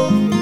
you